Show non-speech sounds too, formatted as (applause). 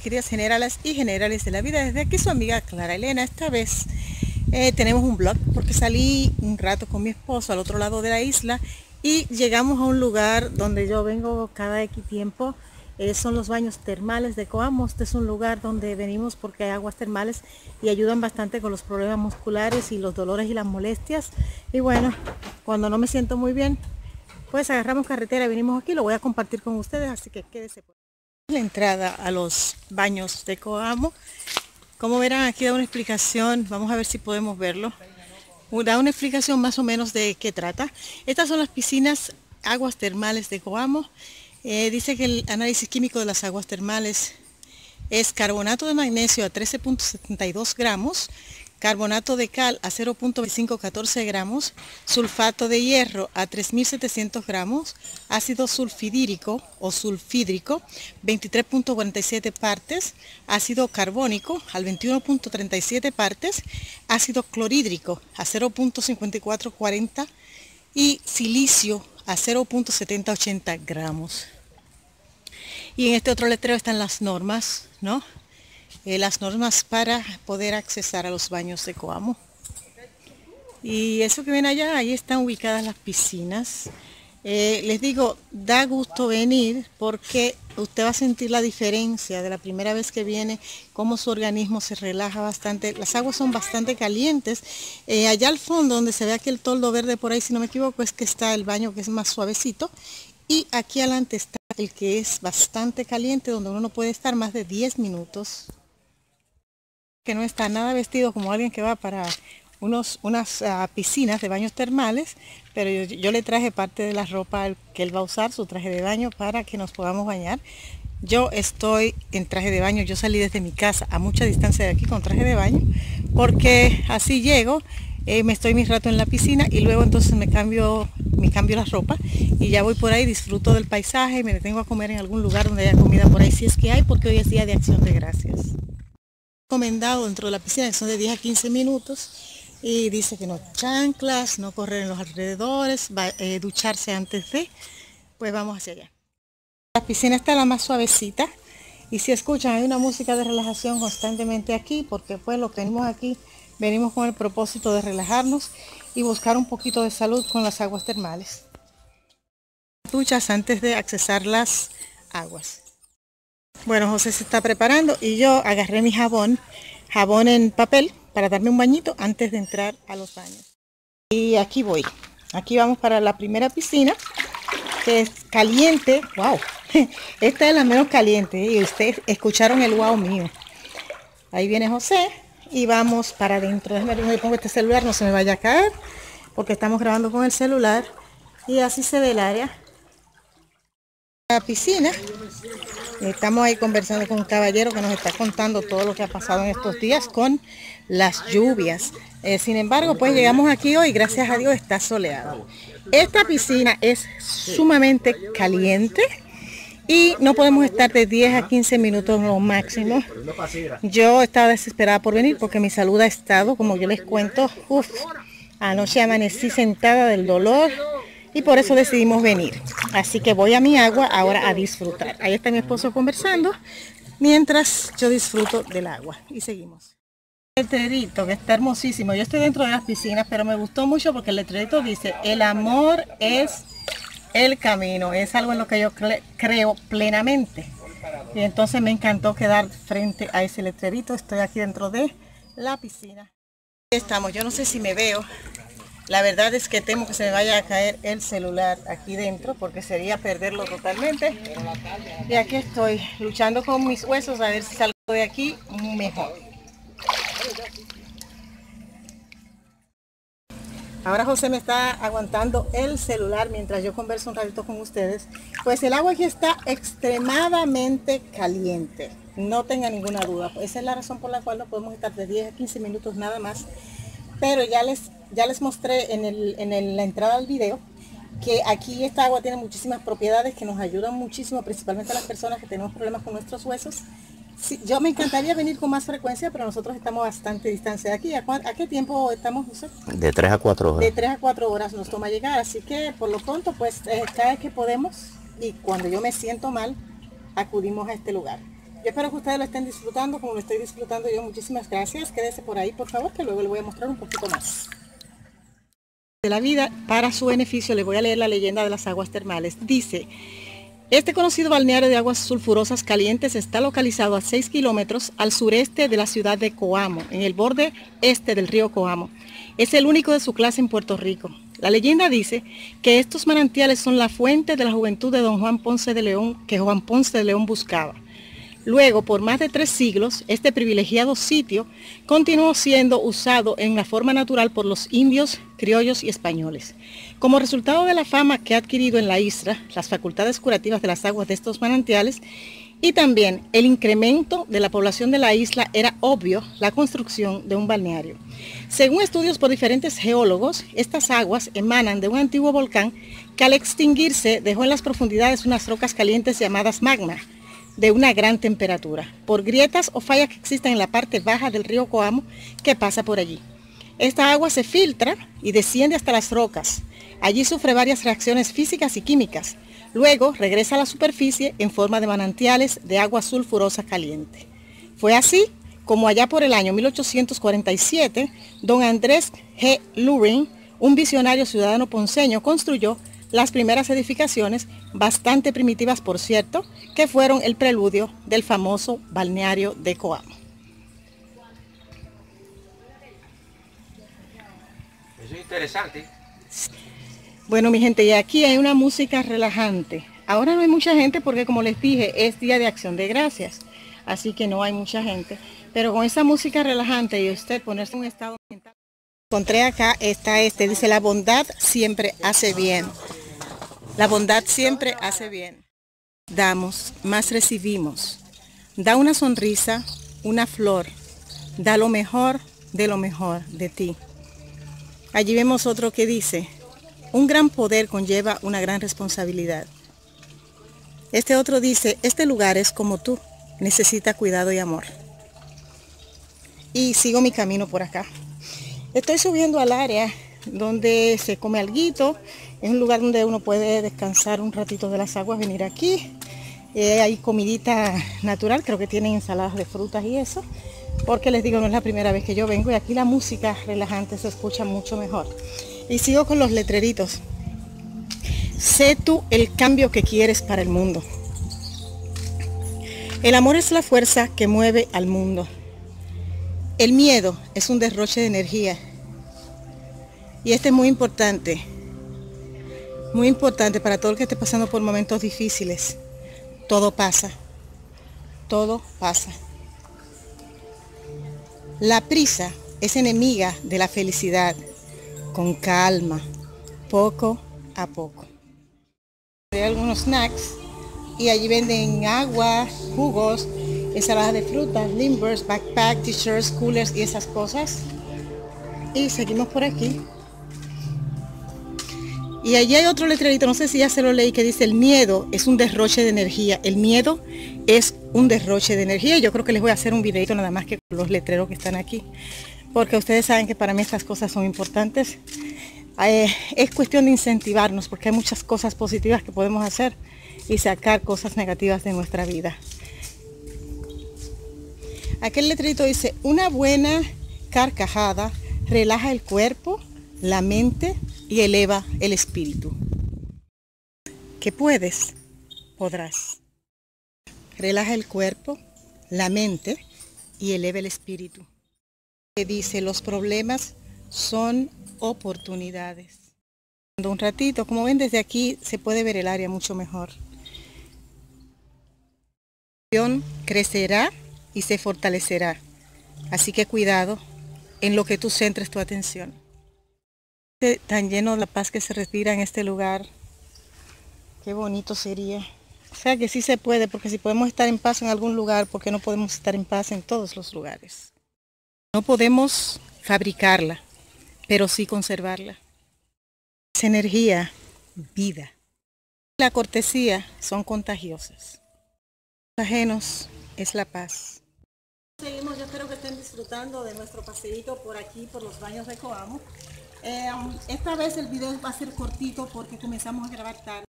queridas generales y generales de la vida. Desde aquí su amiga Clara Elena. Esta vez eh, tenemos un blog porque salí un rato con mi esposo al otro lado de la isla y llegamos a un lugar donde yo vengo cada X tiempo. Eh, son los baños termales de Coamo. Este es un lugar donde venimos porque hay aguas termales y ayudan bastante con los problemas musculares y los dolores y las molestias. Y bueno, cuando no me siento muy bien, pues agarramos carretera y venimos aquí. Lo voy a compartir con ustedes, así que quédese. La entrada a los baños de Coamo. Como verán, aquí da una explicación. Vamos a ver si podemos verlo. Da una explicación más o menos de qué trata. Estas son las piscinas aguas termales de Coamo. Eh, dice que el análisis químico de las aguas termales es carbonato de magnesio a 13.72 gramos, carbonato de cal a 0.2514 gramos, sulfato de hierro a 3.700 gramos, ácido sulfidírico o sulfídrico 23.47 partes, ácido carbónico al 21.37 partes, ácido clorhídrico a 0.5440 y silicio a 0.7080 gramos. Y en este otro letrero están las normas, ¿no? Eh, las normas para poder accesar a los baños de Coamo. Y eso que ven allá, ahí están ubicadas las piscinas. Eh, les digo, da gusto venir porque usted va a sentir la diferencia de la primera vez que viene, cómo su organismo se relaja bastante. Las aguas son bastante calientes. Eh, allá al fondo, donde se ve aquel toldo verde por ahí, si no me equivoco, es que está el baño que es más suavecito. Y aquí adelante está el que es bastante caliente, donde uno no puede estar más de 10 minutos que no está nada vestido como alguien que va para unos, unas ah, piscinas de baños termales, pero yo, le traje parte de la ropa que él va a usar, su traje de baño, para que nos podamos bañar. Yo estoy en traje de baño, yo salí desde mi casa a mucha distancia de aquí con traje de baño, porque así llego, eh, me estoy mi rato en la piscina y luego entonces me cambio, me cambio la ropa y ya voy por ahí, disfruto del paisaje, me detengo a comer en algún lugar donde haya comida por ahí, si es que hay, porque hoy es día de acción de gracias recomendado dentro de la piscina, son de 10 a 15 minutos y dice que no chanclas, no correr en los alrededores, eh, ducharse antes de, pues vamos hacia allá. La piscina está la más suavecita y si escuchan hay una música de relajación constantemente aquí porque pues lo que venimos aquí, venimos con el propósito de relajarnos y buscar un poquito de salud con las aguas termales. Duchas antes de accesar las aguas. Bueno, José se está preparando y yo agarré mi jabón, jabón en papel, para darme un bañito antes de entrar a los baños. Y aquí voy. Aquí vamos para la primera piscina, que es caliente. ¡Wow! (laughs) Esta es la menos caliente y ustedes escucharon el wow mío. Ahí viene José y vamos para adentro. Déjenme ver me pongo este celular, no se me vaya a caer, porque estamos grabando con el celular. Y así se ve el área. La piscina Estamos ahí conversando con un caballero que nos está contando todo lo que ha pasado en estos días con las lluvias. Eh, sin embargo, pues llegamos aquí hoy, gracias a Dios está soleado. Esta piscina es sumamente caliente y no podemos estar de 10 a 15 minutos lo máximo. Yo estaba desesperada por venir porque mi salud ha estado, como yo les cuento, anoche amanecí sentada del dolor y por eso decidimos venir. Así que voy a mi agua ahora a disfrutar. Ahí está mi esposo conversando mientras yo disfruto del agua. Y seguimos. El letrerito que está hermosísimo. Yo estoy dentro de las piscinas, pero me gustó mucho porque el letrerito dice, el amor es el camino. Es algo en lo que yo creo plenamente. Y entonces me encantó quedar frente a ese letrerito. Estoy aquí dentro de la piscina. Estamos. Yo no sé si me veo la verdad es que temo que se me vaya a caer el celular aquí dentro porque sería perderlo totalmente. Y aquí estoy luchando con mis huesos a ver si salgo de aquí mejor. Ahora José me está aguantando el celular mientras yo converso un ratito con ustedes. Pues el agua aquí está extremadamente caliente. No tenga ninguna duda. Esa es la razón por la cual no podemos estar de 10 a 15 minutos nada más. Pero ya les ya les mostré en, el, en la entrada al video que aquí esta agua tiene muchísimas propiedades que nos ayudan muchísimo, principalmente a las personas que tenemos problemas con nuestros huesos. yo me encantaría venir con más frecuencia, pero nosotros estamos bastante distancia de aquí. ¿A, qué tiempo estamos, José? De 3 a 4 horas. De 3 a 4 horas nos toma llegar, así que por lo pronto, pues eh, cada vez que podemos y cuando yo me siento mal, acudimos a este lugar. Yo espero que ustedes lo estén disfrutando como lo estoy disfrutando yo. Muchísimas gracias. Quédese por ahí, por favor, que luego les voy a mostrar un poquito más. La vida, para su beneficio, le voy a leer la leyenda de las aguas termales. Dice, este conocido balneario de aguas sulfurosas calientes está localizado a 6 kilómetros al sureste de la ciudad de Coamo, en el borde este del río Coamo. Es el único de su clase en Puerto Rico. La leyenda dice que estos manantiales son la fuente de la juventud de don Juan Ponce de León que Juan Ponce de León buscaba. Luego, por más de tres siglos, este privilegiado sitio continuó siendo usado en la forma natural por los indios, criollos y españoles. Como resultado de la fama que ha adquirido en la isla, las facultades curativas de las aguas de estos manantiales y también el incremento de la población de la isla era obvio la construcción de un balneario. Según estudios por diferentes geólogos, estas aguas emanan de un antiguo volcán que al extinguirse dejó en las profundidades unas rocas calientes llamadas magma de una gran temperatura, por grietas o fallas que existen en la parte baja del río Coamo que pasa por allí. Esta agua se filtra y desciende hasta las rocas. Allí sufre varias reacciones físicas y químicas, Luego regresa a la superficie en forma de manantiales de agua sulfurosa caliente. Fue así como allá por el año 1847, don Andrés G. Luring, un visionario ciudadano ponceño, construyó las primeras edificaciones, bastante primitivas por cierto, que fueron el preludio del famoso balneario de Coamo. Eso es interesante. Bueno, mi gente, y aquí hay una música relajante. Ahora no hay mucha gente porque, como les dije, es Día de Acción de Gracias. Así que no hay mucha gente. Pero con esa música relajante y usted ponerse en un estado mental. Encontré acá, está este, dice, la bondad siempre hace bien. La bondad siempre hace bien. Damos, más recibimos. Da una sonrisa, una flor. Da lo mejor de lo mejor de ti. Allí vemos otro que dice, un gran poder conlleva una gran responsabilidad. Este otro dice, este lugar es como tú, necesita cuidado y amor. Y sigo mi camino por acá. Estoy subiendo al área donde se come alguito. Es un lugar donde uno puede descansar un ratito de las aguas, venir aquí. Eh, hay comidita natural, creo que tienen ensaladas de frutas y eso. Porque les digo, no es la primera vez que yo vengo y aquí la música relajante se escucha mucho mejor. Y sigo con los letreritos. Sé tú el cambio que quieres para el mundo. El amor es la fuerza que mueve al mundo. El miedo es un derroche de energía. Y este es muy importante. Muy importante para todo el que esté pasando por momentos difíciles. Todo pasa. Todo pasa. La prisa es enemiga de la felicidad con calma, poco a poco. Hay algunos snacks y allí venden agua, jugos, ensaladas de frutas, limbers, backpack, t-shirts, coolers y esas cosas. Y seguimos por aquí. Y allí hay otro letrerito, no sé si ya se lo leí, que dice el miedo es un derroche de energía. El miedo es un derroche de energía. Yo creo que les voy a hacer un videito nada más que con los letreros que están aquí porque ustedes saben que para mí estas cosas son importantes. Eh, es cuestión de incentivarnos porque hay muchas cosas positivas que podemos hacer y sacar cosas negativas de nuestra vida. Aquel letrito dice, una buena carcajada relaja el cuerpo, la mente y eleva el espíritu. Que puedes, podrás. Relaja el cuerpo, la mente y eleva el espíritu dice, los problemas son oportunidades. Un ratito, como ven desde aquí se puede ver el área mucho mejor. Crecerá y se fortalecerá. Así que cuidado en lo que tú centres tu atención. Tan lleno de la paz que se respira en este lugar. Qué bonito sería. O sea que sí se puede, porque si podemos estar en paz en algún lugar, ¿por qué no podemos estar en paz en todos los lugares? No podemos fabricarla, pero sí conservarla. Es energía, vida. La cortesía son contagiosas. Ajenos es la paz. Seguimos, yo espero que estén disfrutando de nuestro paseíto por aquí, por los baños de Coamo. Eh, esta vez el video va a ser cortito porque comenzamos a grabar tarde.